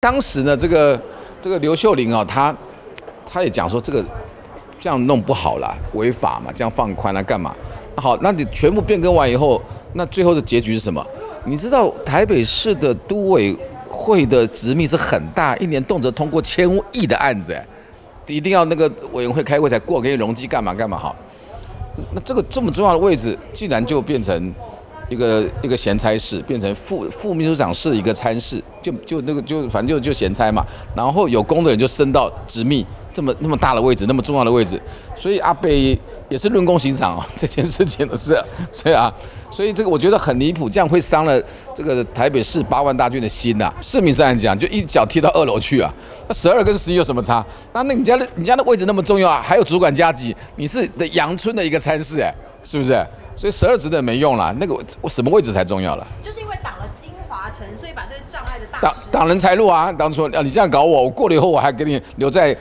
当时呢，这个这个刘秀玲啊，她她也讲说这个这样弄不好啦，违法嘛，这样放宽了干嘛？好，那你全部变更完以后，那最后的结局是什么？你知道台北市的都委会的执秘是很大，一年动辄通过千亿的案子，一定要那个委员会开会才过，给你容积干嘛干嘛？好，那这个这么重要的位置，竟然就变成。一个一个闲差事变成副副秘书长室的一个参事，就就那个就反正就就闲差嘛。然后有功的人就升到直秘这么那么大的位置，那么重要的位置。所以阿北也是论功行赏啊，这件事情的事。所以啊，所以这个我觉得很离谱，这样会伤了这个台北市八万大军的心呐。市民上来讲，就一脚踢到二楼去啊。那十二跟十一有什么差？那那你家的你家的位置那么重要啊，还有主管加级，你是的阳春的一个参事哎，是不是？所以十二指的没用了，那个我什么位置才重要了？就是因为挡了金华城，所以把这个障碍的大挡挡人财路啊！当初啊，你这样搞我，我过了以后我还给你留在。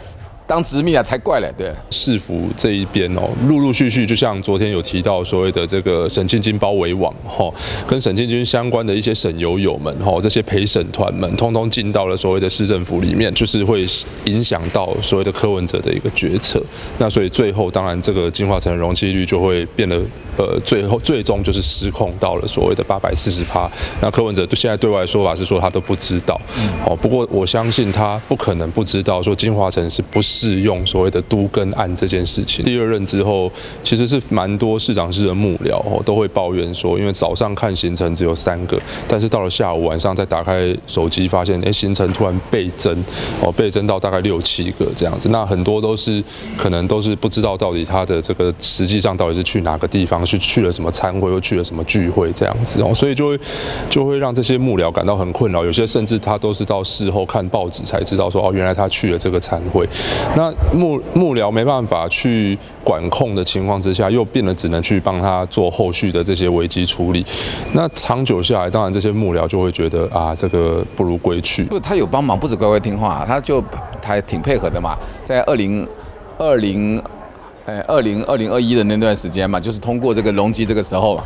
当直秘啊，才怪嘞！对，市府这一边哦，陆陆续续，就像昨天有提到所谓的这个沈庆金包围网哈，跟沈庆金相关的一些省友友们哈，这些陪审团们，通通进到了所谓的市政府里面，就是会影响到所谓的柯文哲的一个决策。那所以最后，当然这个金华城容积率就会变得呃，最后最终就是失控到了所谓的八百四十趴。那柯文哲现在对外说法是说他都不知道哦，不过我相信他不可能不知道说金华城是不是。适用所谓的都跟案这件事情，第二任之后，其实是蛮多市长室的幕僚哦，都会抱怨说，因为早上看行程只有三个，但是到了下午晚上再打开手机，发现哎行程突然倍增哦，倍增到大概六七个这样子，那很多都是可能都是不知道到底他的这个实际上到底是去哪个地方，去去了什么参会，又去了什么聚会这样子哦，所以就会就会让这些幕僚感到很困扰，有些甚至他都是到事后看报纸才知道说哦，原来他去了这个参会。那幕幕僚没办法去管控的情况之下，又变得只能去帮他做后续的这些危机处理。那长久下来，当然这些幕僚就会觉得啊，这个不如归去。不，他有帮忙，不止乖乖听话，他就他还挺配合的嘛。在二零二零，呃，二零二零二一的那段时间嘛，就是通过这个容积这个时候，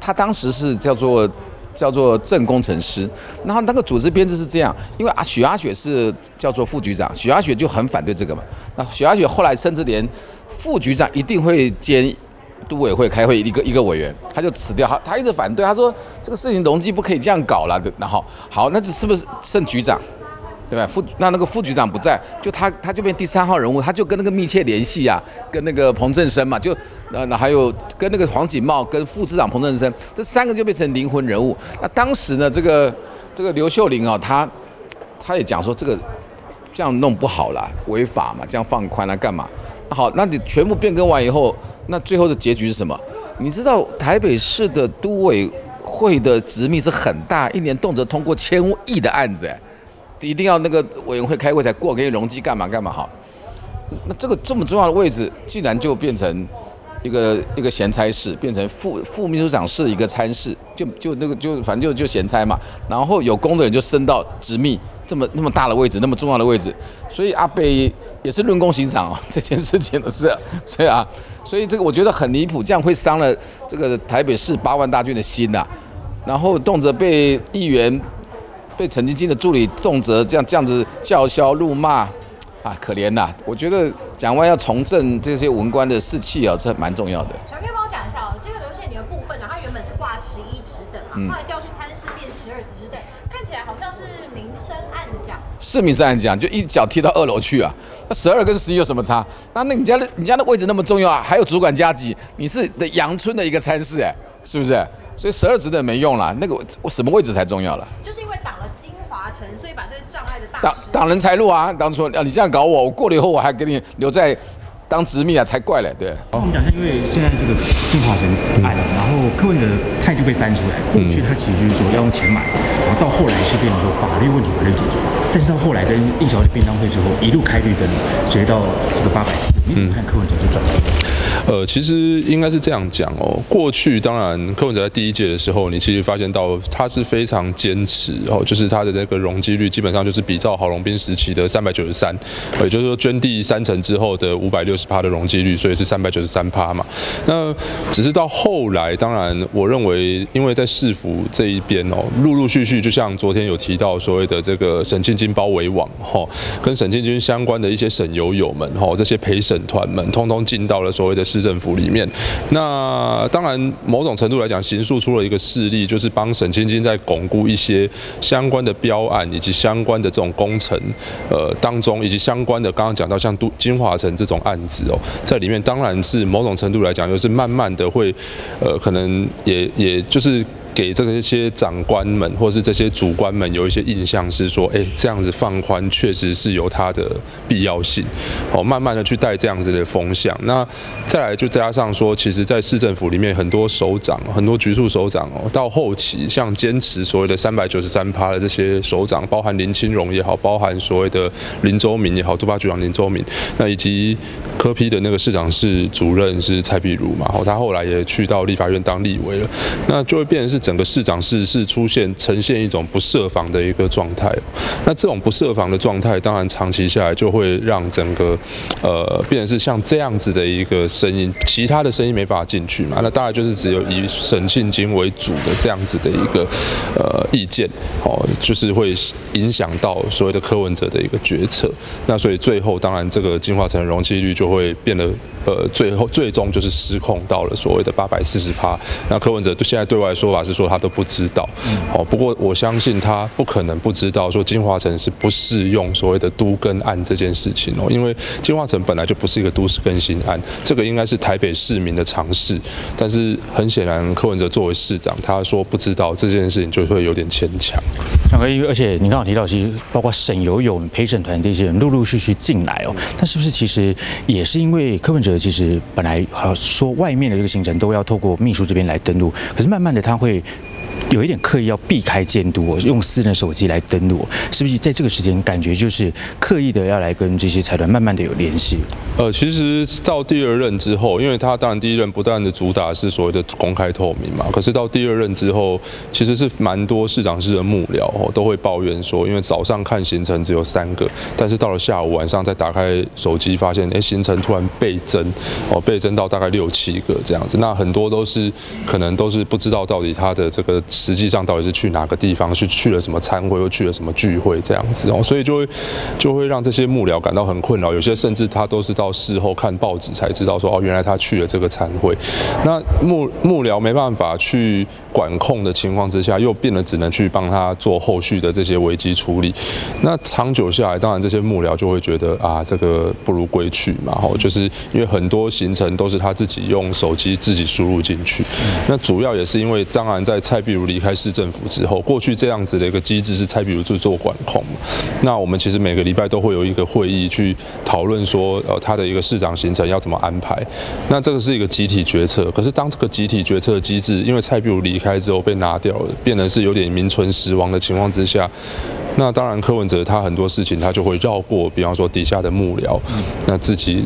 他当时是叫做。叫做正工程师，然后那个组织编制是这样，因为啊许阿雪是叫做副局长，许阿雪就很反对这个嘛。那许阿雪后来甚至连副局长一定会兼都委会开会一个一个委员，他就辞掉，他他一直反对，他说这个事情容积不可以这样搞了。然后好，那这是不是剩局长？对吧？副那那个副局长不在，就他他就变第三号人物，他就跟那个密切联系啊，跟那个彭振生嘛，就那那还有跟那个黄锦茂跟副市长彭振生，这三个就变成灵魂人物。那当时呢，这个这个刘秀玲啊，他他也讲说这个这样弄不好啦，违法嘛，这样放宽了干嘛？好，那你全部变更完以后，那最后的结局是什么？你知道台北市的都委会的执秘是很大，一年动辄通过千亿的案子，一定要那个委员会开会才过，给你容积干嘛干嘛好？那这个这么重要的位置，竟然就变成一个一个闲差事，变成副副秘书长是一个参事，就就那个就反正就就闲差嘛。然后有功的人就升到直秘这么那么大的位置，那么重要的位置。所以阿北也是论功行赏啊，这件事情的事。所以啊，所以这个我觉得很离谱，这样会伤了这个台北市八万大军的心呐。然后动辄被议员。被陈金金的助理动辄这样这样子叫嚣怒骂，啊，可怜呐！我觉得蒋万要重振这些文官的士气啊，这蛮重要的。小 K 帮我讲一下哦，这个刘宪宁的部分呢，他原本是挂十一职等嘛，后来调去参事变十二职等，看起来好像是明升暗降。是明升暗降，就一脚踢到二楼去啊！那十二跟十一有什么差？那那你家的你家的位置那么重要啊，还有主管加级，你是的阳春的一个参事哎，是不是？所以十二职等没用了，那个我什么位置才重要了？就是所以把这些障碍的大挡挡人财路啊！当初啊，你这样搞我，我过了以后我还给你留在当直秘啊，才怪嘞！对。我们讲一下，因为现在这个金华城案，然后柯文哲态度被翻出来，过去他其实就是说要用钱买，然后到后来是变成说法律问题法律解决，但是到后来跟应小姐便当会之后，一路开绿灯，直接到这个八百四，你怎么看柯文哲的转变？呃，其实应该是这样讲哦。过去当然，柯文哲在第一届的时候，你其实发现到他是非常坚持哦，就是他的这个容积率基本上就是比照郝龙斌时期的三百九十三，也就是说捐地三成之后的五百六十趴的容积率，所以是三百九十三趴嘛。那只是到后来，当然我认为，因为在市府这一边哦，陆陆续续就像昨天有提到所谓的这个沈庆金。包围网，哈，跟沈庆军相关的一些省友友们，哈，这些陪审团们，通通进到了所谓的市政府里面。那当然，某种程度来讲，刑诉出了一个事例，就是帮沈庆金在巩固一些相关的标案以及相关的这种工程，呃，当中以及相关的刚刚讲到像都金华城这种案子哦，在里面当然是某种程度来讲，就是慢慢的会，呃，可能也也就是。给这些长官们或是这些主官们有一些印象，是说，哎，这样子放宽确实是有它的必要性，哦，慢慢的去带这样子的风向。那再来就加上说，其实，在市政府里面，很多首长、很多局处首长哦，到后期像坚持所谓的三百九十三趴的这些首长，包含林清荣也好，包含所谓的林周明也好，都巴局长林周明，那以及科批的那个市长室主任是蔡碧如嘛，哦，他后来也去到立法院当立委了，那就会变成是。整个市长室是出现呈现一种不设防的一个状态，那这种不设防的状态，当然长期下来就会让整个呃，变成是像这样子的一个声音，其他的声音没办法进去嘛，那大概就是只有以沈庆金为主的这样子的一个呃意见，哦，就是会影响到所谓的柯文哲的一个决策，那所以最后当然这个进化成容积率就就会变得。呃，最后最终就是失控到了所谓的八百四十趴。那柯文哲现在对外说法是说他都不知道。哦，不过我相信他不可能不知道说金华城是不适用所谓的都更案这件事情哦，因为金华城本来就不是一个都市更新案，这个应该是台北市民的尝试。但是很显然，柯文哲作为市长，他说不知道这件事情就会有点牵强。两个，因为而且你刚刚提到，其实包括沈游泳陪审团这些人陆陆续续进来哦，那是不是其实也是因为柯文哲？其实本来好说外面的这个行程都要透过秘书这边来登录，可是慢慢的他会。有一点刻意要避开监督，我用私人手机来登录，是不是在这个时间感觉就是刻意的要来跟这些财团慢慢的有联系？呃，其实到第二任之后，因为他当然第一任不断的主打是所谓的公开透明嘛，可是到第二任之后，其实是蛮多市长室的幕僚都会抱怨说，因为早上看行程只有三个，但是到了下午晚上再打开手机发现，哎，行程突然倍增哦，倍增到大概六七个这样子，那很多都是可能都是不知道到底他的这个。实际上到底是去哪个地方，去去了什么餐会，又去了什么聚会这样子哦，所以就会就会让这些幕僚感到很困扰。有些甚至他都是到事后看报纸才知道说哦，原来他去了这个餐会。那幕幕僚没办法去管控的情况之下，又变得只能去帮他做后续的这些危机处理。那长久下来，当然这些幕僚就会觉得啊，这个不如归去嘛。吼，就是因为很多行程都是他自己用手机自己输入进去。那主要也是因为当然在蔡壁。如离开市政府之后，过去这样子的一个机制是蔡壁如就做管控嘛？那我们其实每个礼拜都会有一个会议去讨论说，呃，他的一个市长行程要怎么安排。那这个是一个集体决策，可是当这个集体决策机制因为蔡壁如离开之后被拿掉了，变得是有点名存实亡的情况之下。那当然，柯文哲他很多事情他就会绕过，比方说底下的幕僚，那自己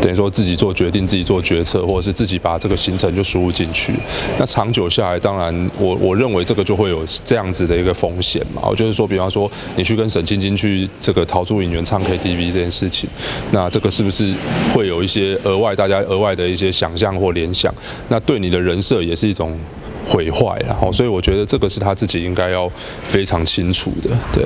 等于说自己做决定、自己做决策，或者是自己把这个行程就输入进去。那长久下来，当然我我认为这个就会有这样子的一个风险嘛。我就是说，比方说你去跟沈清金去这个陶铸影园唱 KTV 这件事情，那这个是不是会有一些额外大家额外的一些想象或联想？那对你的人设也是一种。毁坏，然后，所以我觉得这个是他自己应该要非常清楚的，对。